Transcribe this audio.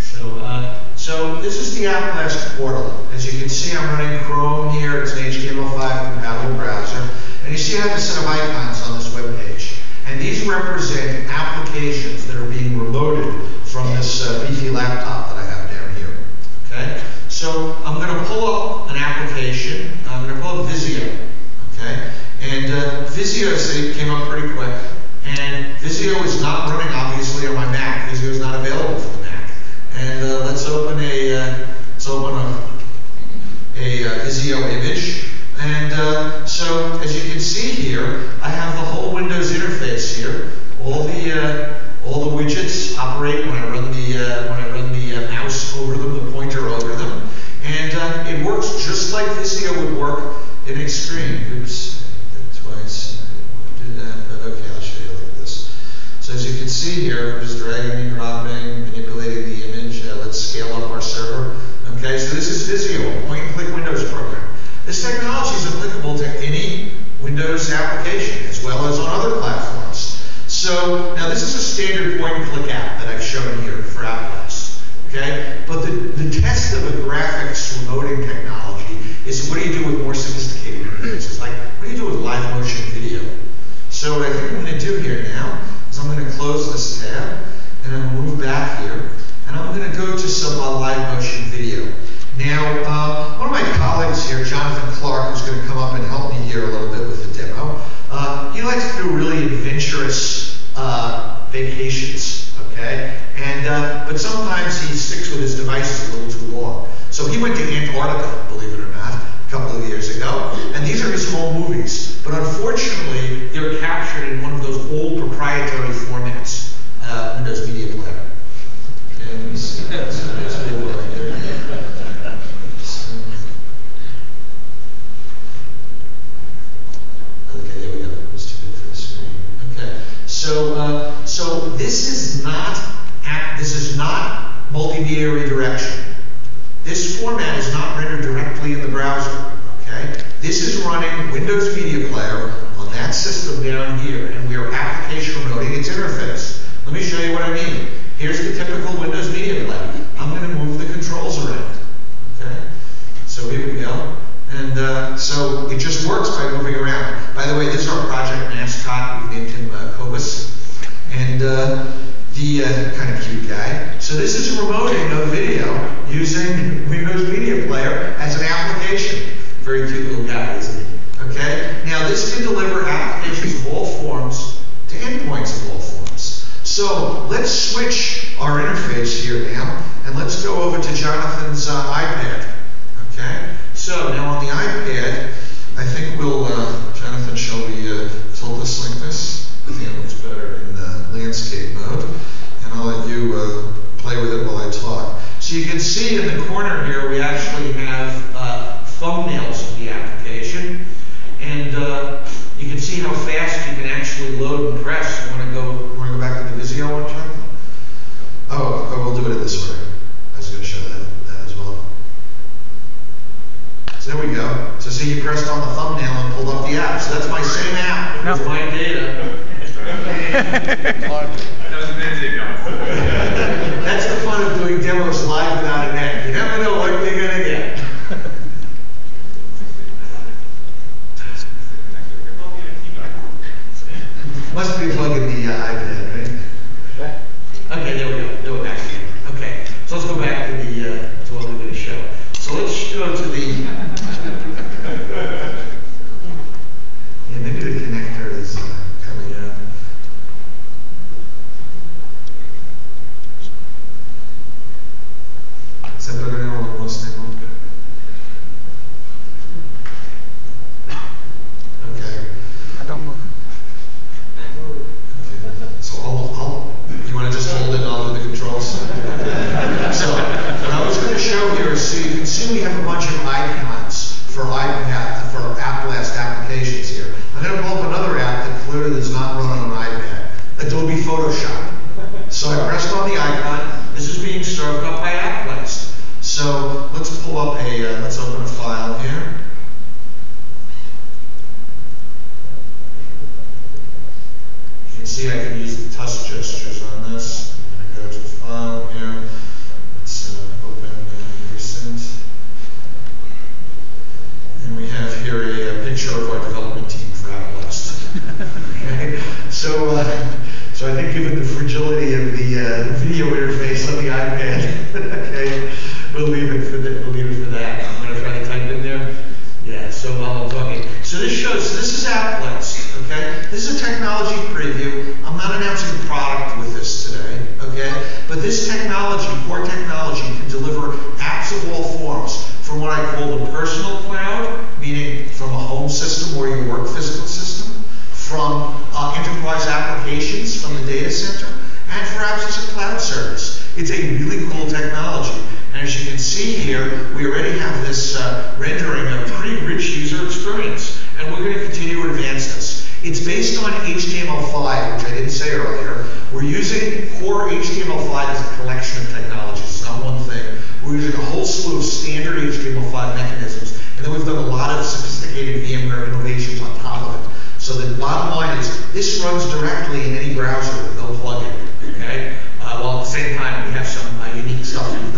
So, uh, so this is the AppBlast portal. As you can see, I'm running Chrome here. It's an HTML5 compatible browser. And you see I have a set of icons on this web page. And these represent applications that are being reloaded from this uh, beefy laptop that I have down here. Okay? So I'm going to pull up an application. I'm going to pull up Visio. Okay? And uh, Visio see, came up pretty quick. And Visio is not running, obviously, on my Mac. Visio is not available for the Mac. And uh, let's open a, uh, let's open a, a uh, Visio image. And uh, so, as you can see here, I have the whole Windows interface here. All the uh, all the widgets operate when I run the uh, when I run the uh, mouse over them, the pointer over them, and it works just like Visio would work in Extreme. Oops, I did it twice. I didn't do that, but okay, I'll show you like this. So as you can see here, I'm just dragging and dropping, manipulating the image. Uh, let's scale up our server. Okay, so this is Visio, point-and-click Windows program. This technology is applicable to any Windows application as well as on other platforms. So now this is a standard point-and-click app that I've shown here for AppBlast. Okay, but the, the test of a graphics remoting technology is what do you do with more sophisticated interfaces? Like what do you do with live motion video? So what I think I'm going to do here now is I'm going to close this tab and I'm going to move back here and I'm going to go to some uh, live motion video. Now, uh, one of my colleagues here, Jonathan Clark, who's going to come up and help me here a little bit with the demo, uh, he likes to do really adventurous uh, vacations, okay? And uh, but sometimes he sticks with his devices a little too long. So he went to Antarctica, believe it or not, a couple of years ago, and these are his home movies. But unfortunately, they're captured in one of those old proprietary formats, uh, Windows Media Player. Okay, let me see. So there's a little right there. So- Okay, there we go. It was too big for the screen. Okay, so uh, so this is not this is not multimedia redirection. This format is not rendered directly in the browser. Okay, this is running Windows Media Player on that system down here, and we are application remoting its interface. Let me show you what I mean. Here's the typical Windows Media Player. I'm going to move the controls around. Okay, so here we go. And uh, so it just works by moving around. By the way, this is our project mascot. We've named him uh, Cobus. And uh, the uh, kind of cute guy. So this is remoting of video using Windows Media Player as an application. Very cute little guy, isn't he? Okay? Now this can deliver applications of all forms to endpoints of all forms. So let's switch our interface here now, and let's go over to Jonathan's uh, iPad. Okay? So now on the iPad, I think we'll, uh, Jonathan, shall we uh, tilt this like this? I think it looks better in uh, landscape mode. And I'll let you uh, play with it while I talk. So you can see in the corner here, we actually have uh, thumbnails of the application. And uh, you can see how fast you can actually load and press. You want to go, want to go back to the Visio one, Jonathan? Oh, oh, we'll do it this way. I was going to show that, that as well. So there we go. So see, you pressed on the thumbnail and pulled up the app. So that's my same app with my data. That was a. That's the fun of doing demos live without an end. You never know what you're gonna get. Must be plugging the uh, iPad, right? Okay, there we go. There we're back again. Okay, so let's go back to the uh, to what we're going to show. So let's go to the. yeah, maybe the connector is uh, coming out. Sempre abbiamo una posta in bocca. Okay. I don't move. So I'll, I'll, you want to just hold it and I'll do the controls? So, what I was going to show here is, so you can see we have a bunch of icons for iPad, for Here. I'm going to pull up another app that clearly does not run on an iPad, Adobe Photoshop. So I pressed on the icon, this is being served up by AppBlast. So let's pull up a, uh, let's open a file here. You can see I can use the touch gestures on this. I'm gonna go to File here. Let's uh, open uh, recent. And we have here a, uh picture of our development team for AppBlast. Okay, so, uh, so I think given the fragility of the interface on the iPad, okay, we'll leave it for the, we'll leave it for that. I'm gonna try to type in there. Yeah, so while I'm talking, so this shows, this is AppBlast, okay? This is a technology preview. I'm not announcing a product with this today, okay? But this technology, core technology, can deliver apps of all forms from what I call the personal cloud, meaning from a home system or your work physical system, from uh, enterprise applications from the data center, and perhaps as a cloud service. It's a really cool technology. And as you can see here, we already have this uh, rendering of pretty rich user experience. And we're going to continue to advance this. It's based on HTML5, which I didn't say earlier. We're using core HTML5 as a collection of technologies. It's not one thing. We're using a whole slew of standard HTML5 mechanisms. And then we've done a lot of sophisticated VMware innovations on top of it. So the bottom line is, this runs directly in any browser with no plugin, okay? Uh, while at the same time, we have some uh, unique stuff we've